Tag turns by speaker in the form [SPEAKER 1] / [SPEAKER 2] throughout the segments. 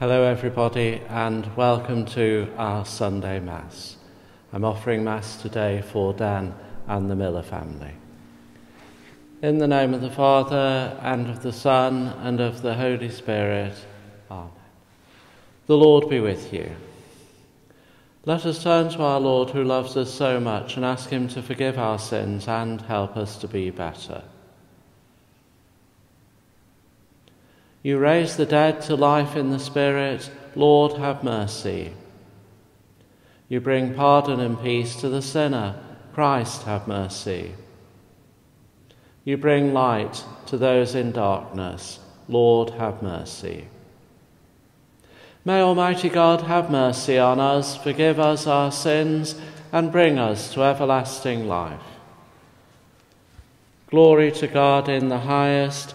[SPEAKER 1] Hello, everybody, and welcome to our Sunday Mass. I'm offering Mass today for Dan and the Miller family. In the name of the Father, and of the Son, and of the Holy Spirit. Amen. The Lord be with you. Let us turn to our Lord who loves us so much and ask Him to forgive our sins and help us to be better. You raise the dead to life in the Spirit. Lord, have mercy. You bring pardon and peace to the sinner. Christ, have mercy. You bring light to those in darkness. Lord, have mercy. May Almighty God have mercy on us, forgive us our sins, and bring us to everlasting life. Glory to God in the highest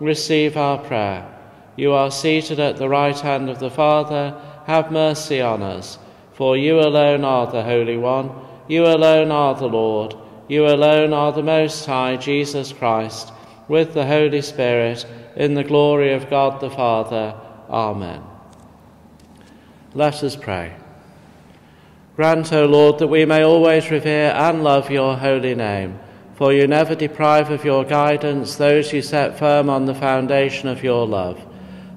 [SPEAKER 1] receive our prayer. You are seated at the right hand of the Father, have mercy on us. For you alone are the Holy One, you alone are the Lord, you alone are the Most High, Jesus Christ, with the Holy Spirit, in the glory of God the Father. Amen. Let us pray. Grant, O Lord, that we may always revere and love your holy name for you never deprive of your guidance those you set firm on the foundation of your love.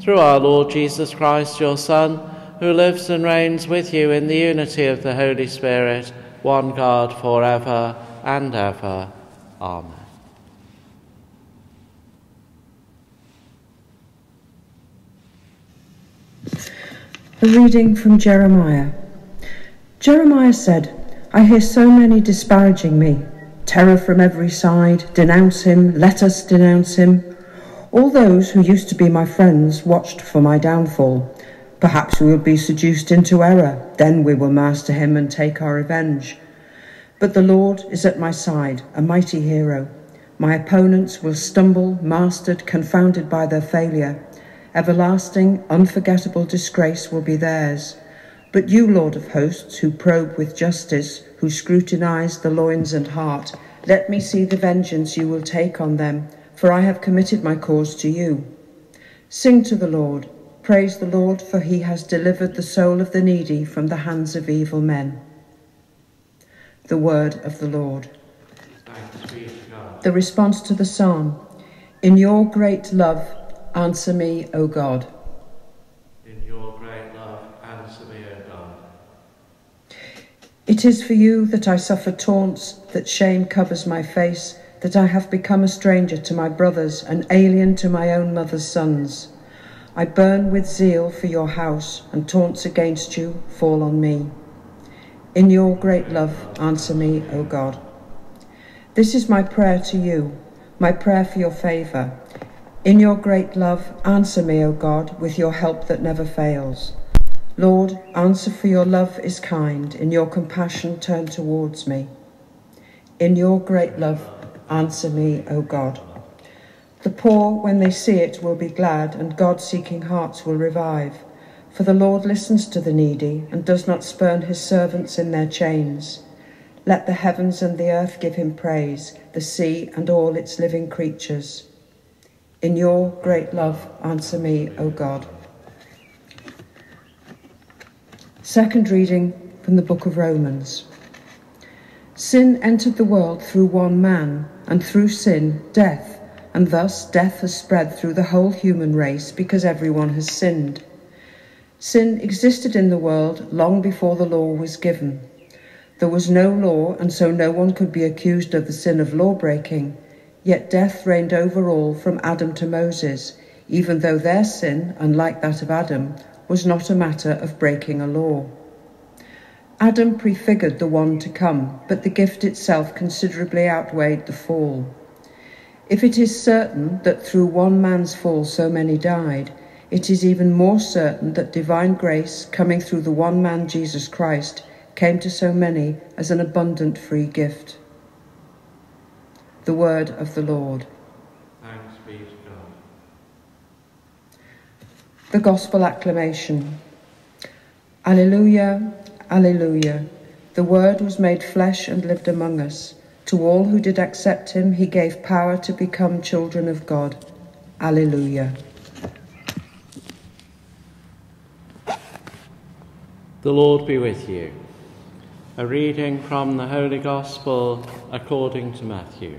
[SPEAKER 1] Through our Lord Jesus Christ, your Son, who lives and reigns with you in the unity of the Holy Spirit, one God, for ever and ever. Amen.
[SPEAKER 2] A reading from Jeremiah. Jeremiah said, I hear so many disparaging me terror from every side, denounce him, let us denounce him. All those who used to be my friends watched for my downfall. Perhaps we would be seduced into error, then we will master him and take our revenge. But the Lord is at my side, a mighty hero. My opponents will stumble, mastered, confounded by their failure. Everlasting, unforgettable disgrace will be theirs. But you, Lord of hosts, who probe with justice, who scrutinize the loins and heart, let me see the vengeance you will take on them, for I have committed my cause to you. Sing to the Lord, praise the Lord, for he has delivered the soul of the needy from the hands of evil men. The word of the Lord. The response to the psalm In your great love, answer me, O God. It is for you that I suffer taunts, that shame covers my face, that I have become a stranger to my brothers, an alien to my own mother's sons. I burn with zeal for your house, and taunts against you fall on me. In your great love, answer me, O God. This is my prayer to you, my prayer for your favour. In your great love, answer me, O God, with your help that never fails. Lord, answer for your love is kind, in your compassion turn towards me. In your great love, answer me, O God. The poor, when they see it, will be glad, and God seeking hearts will revive. For the Lord listens to the needy, and does not spurn his servants in their chains. Let the heavens and the earth give him praise, the sea and all its living creatures. In your great love, answer me, O God. Second reading from the book of Romans. Sin entered the world through one man, and through sin, death, and thus death has spread through the whole human race because everyone has sinned. Sin existed in the world long before the law was given. There was no law, and so no one could be accused of the sin of law breaking, yet death reigned over all from Adam to Moses, even though their sin, unlike that of Adam, was not a matter of breaking a law. Adam prefigured the one to come, but the gift itself considerably outweighed the fall. If it is certain that through one man's fall so many died, it is even more certain that divine grace, coming through the one man Jesus Christ, came to so many as an abundant free gift. The word of the Lord.
[SPEAKER 1] Thanks be to God.
[SPEAKER 2] The Gospel Acclamation. Alleluia, Alleluia. The Word was made flesh and lived among us. To all who did accept him, he gave power to become children of God. Alleluia.
[SPEAKER 1] The Lord be with you. A reading from the Holy Gospel according to Matthew.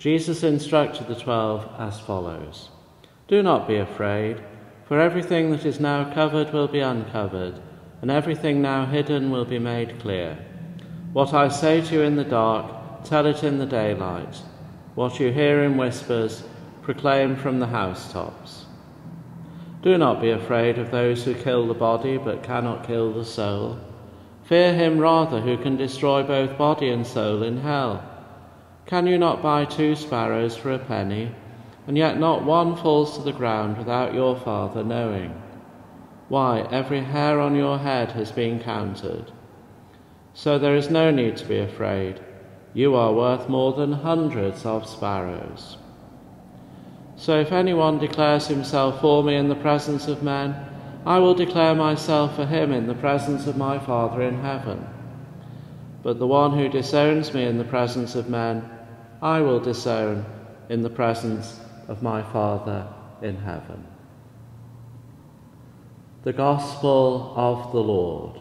[SPEAKER 1] Jesus instructed the twelve as follows Do not be afraid, for everything that is now covered will be uncovered, and everything now hidden will be made clear. What I say to you in the dark, tell it in the daylight. What you hear in whispers, proclaim from the housetops. Do not be afraid of those who kill the body but cannot kill the soul. Fear him rather who can destroy both body and soul in hell. Can you not buy two sparrows for a penny, and yet not one falls to the ground without your Father knowing? Why, every hair on your head has been counted. So there is no need to be afraid. You are worth more than hundreds of sparrows. So if anyone declares himself for me in the presence of men, I will declare myself for him in the presence of my Father in heaven. But the one who disowns me in the presence of men, I will disown in the presence of my Father in heaven. The Gospel of the Lord.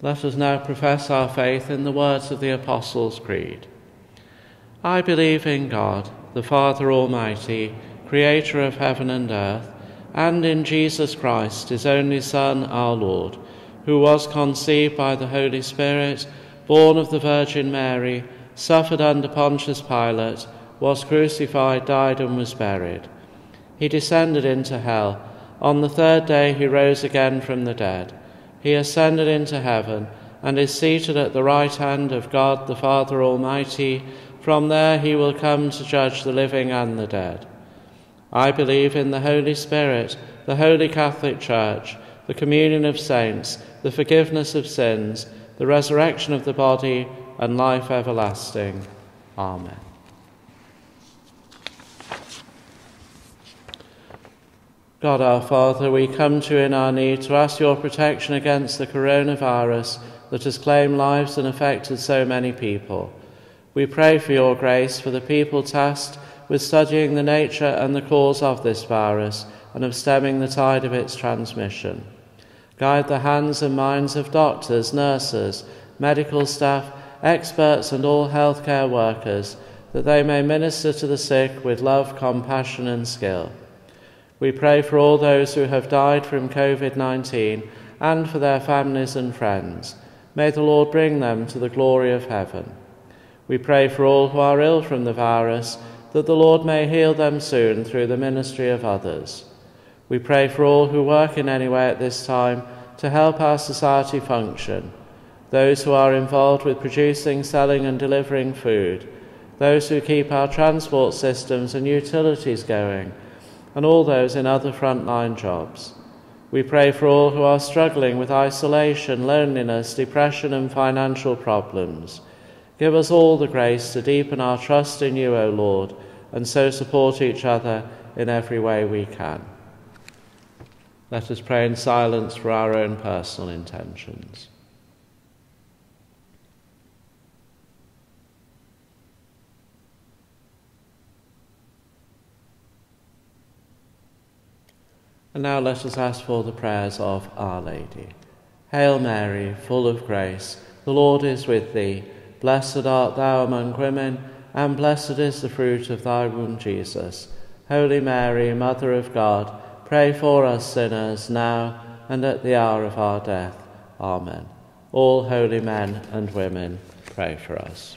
[SPEAKER 1] Let us now profess our faith in the words of the Apostles' Creed. I believe in God, the Father Almighty, creator of heaven and earth, and in Jesus Christ, his only Son, our Lord, who was conceived by the Holy Spirit, born of the Virgin Mary, suffered under Pontius Pilate, was crucified, died, and was buried. He descended into hell. On the third day he rose again from the dead. He ascended into heaven and is seated at the right hand of God the Father Almighty. From there he will come to judge the living and the dead. I believe in the Holy Spirit, the Holy Catholic Church, the communion of saints, the forgiveness of sins, the resurrection of the body, and life everlasting. Amen. God our Father, we come to you in our need to ask your protection against the coronavirus that has claimed lives and affected so many people. We pray for your grace for the people tasked with studying the nature and the cause of this virus and of stemming the tide of its transmission. Guide the hands and minds of doctors, nurses, medical staff, experts, and all healthcare workers that they may minister to the sick with love, compassion, and skill. We pray for all those who have died from COVID 19 and for their families and friends. May the Lord bring them to the glory of heaven. We pray for all who are ill from the virus, that the Lord may heal them soon through the ministry of others. We pray for all who work in any way at this time to help our society function, those who are involved with producing, selling, and delivering food, those who keep our transport systems and utilities going and all those in other frontline jobs. We pray for all who are struggling with isolation, loneliness, depression, and financial problems. Give us all the grace to deepen our trust in you, O Lord, and so support each other in every way we can. Let us pray in silence for our own personal intentions. And now let us ask for the prayers of Our Lady. Hail Mary, full of grace, the Lord is with thee. Blessed art thou among women, and blessed is the fruit of thy womb, Jesus. Holy Mary, Mother of God, pray for us sinners, now and at the hour of our death. Amen. All holy men and women, pray for us.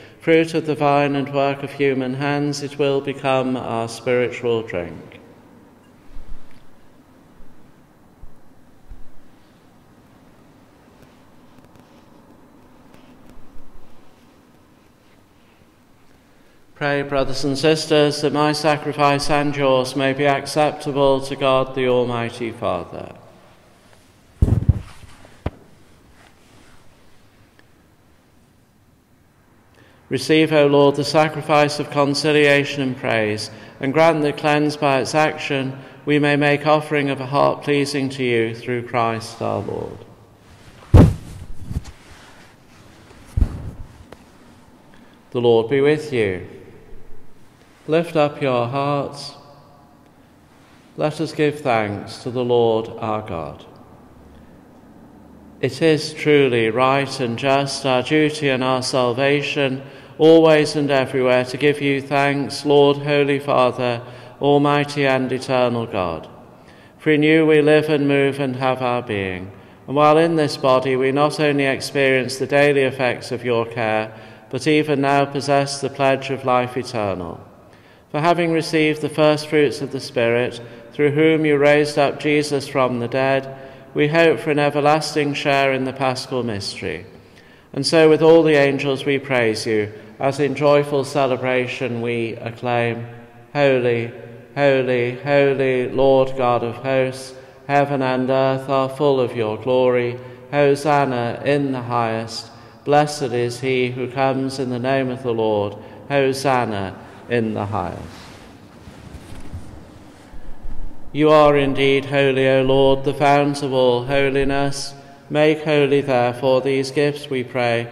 [SPEAKER 1] Fruit of the vine and work of human hands, it will become our spiritual drink. Pray, brothers and sisters, that my sacrifice and yours may be acceptable to God the Almighty Father. Receive, O Lord, the sacrifice of conciliation and praise, and grant that, cleansed by its action, we may make offering of a heart pleasing to you through Christ our Lord. The Lord be with you. Lift up your hearts. Let us give thanks to the Lord our God. It is truly right and just, our duty and our salvation always and everywhere to give you thanks, Lord, Holy Father, Almighty and eternal God. For in you we live and move and have our being. And while in this body we not only experience the daily effects of your care, but even now possess the pledge of life eternal. For having received the first fruits of the Spirit, through whom you raised up Jesus from the dead, we hope for an everlasting share in the paschal mystery. And so, with all the angels, we praise you as in joyful celebration we acclaim, Holy, holy, holy, Lord God of hosts, heaven and earth are full of your glory. Hosanna in the highest. Blessed is he who comes in the name of the Lord. Hosanna in the highest. You are indeed holy, O Lord, the fount of all holiness. Make holy, therefore, these gifts, we pray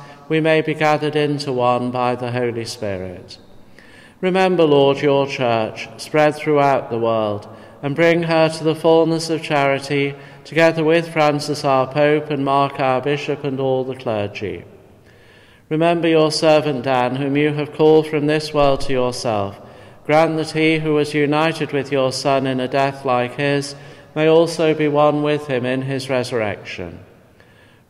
[SPEAKER 1] we may be gathered into one by the Holy Spirit. Remember, Lord, your church spread throughout the world and bring her to the fullness of charity, together with Francis our Pope and Mark our Bishop and all the clergy. Remember your servant Dan, whom you have called from this world to yourself. Grant that he who was united with your Son in a death like his may also be one with him in his resurrection.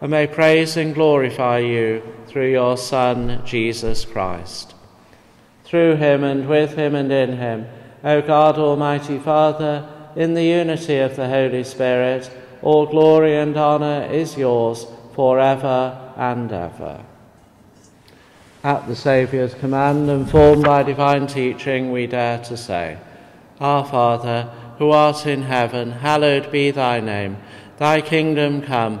[SPEAKER 1] and may praise and glorify you through your Son, Jesus Christ. Through him and with him and in him, O God, Almighty Father, in the unity of the Holy Spirit, all glory and honour is yours for ever and ever. At the Saviour's command and formed by divine teaching, we dare to say, Our Father, who art in heaven, hallowed be thy name. Thy kingdom come,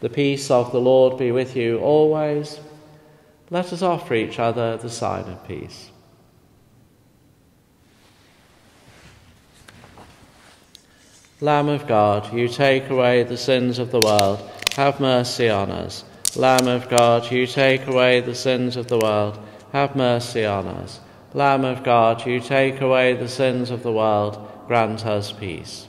[SPEAKER 1] The peace of the Lord be with you always. Let us offer each other the sign of peace. Lamb of God, you take away the sins of the world, have mercy on us. Lamb of God, you take away the sins of the world, have mercy on us. Lamb of God, you take away the sins of the world, grant us peace.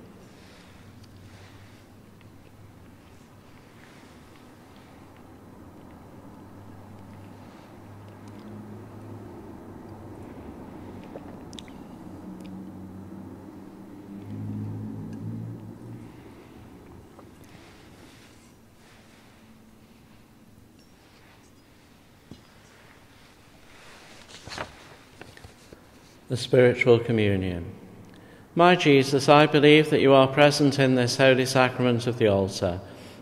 [SPEAKER 1] The spiritual communion. My Jesus, I believe that you are present in this holy sacrament of the altar.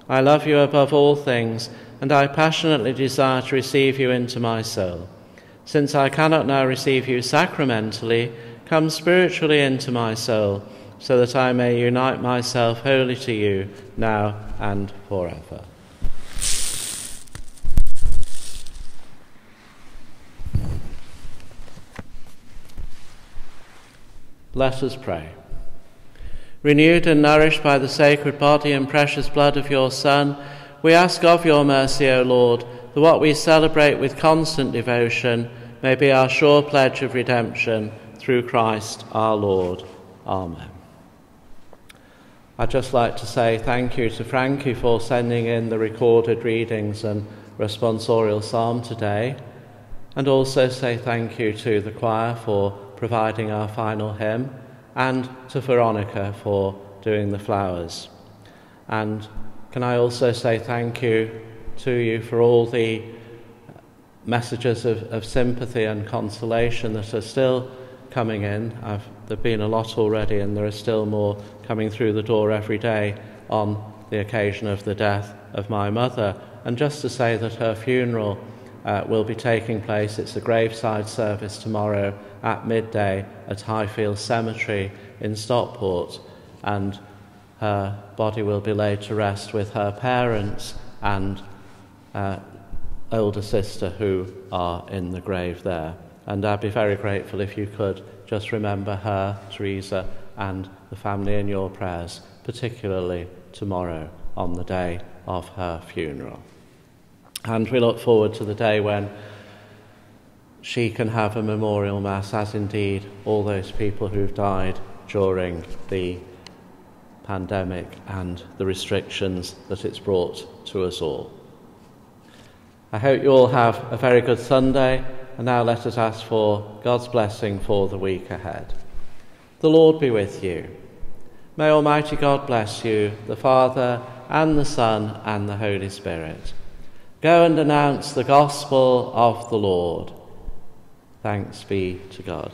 [SPEAKER 1] I love you above all things, and I passionately desire to receive you into my soul. Since I cannot now receive you sacramentally, come spiritually into my soul, so that I may unite myself wholly to you now and forever. Let us pray. Renewed and nourished by the sacred body and precious blood of your Son, we ask of your mercy, O Lord, that what we celebrate with constant devotion may be our sure pledge of redemption through Christ our Lord. Amen. I'd just like to say thank you to Frankie for sending in the recorded readings and responsorial psalm today, and also say thank you to the choir for providing our final hymn, and to Veronica for doing the flowers. And can I also say thank you to you for all the messages of, of sympathy and consolation that are still coming in. I've, there have been a lot already, and there are still more coming through the door every day on the occasion of the death of my mother. And just to say that her funeral uh, will be taking place, it's a graveside service tomorrow at midday at Highfield Cemetery in Stockport, and her body will be laid to rest with her parents and uh, older sister who are in the grave there. And I'd be very grateful if you could just remember her, Teresa, and the family in your prayers, particularly tomorrow on the day of her funeral. And we look forward to the day when she can have a memorial mass, as indeed all those people who've died during the pandemic and the restrictions that it's brought to us all. I hope you all have a very good Sunday And now let us ask for God's blessing for the week ahead. The Lord be with you. May Almighty God bless you, the Father, and the Son, and the Holy Spirit. Go and announce the gospel of the Lord. Thanks be to God.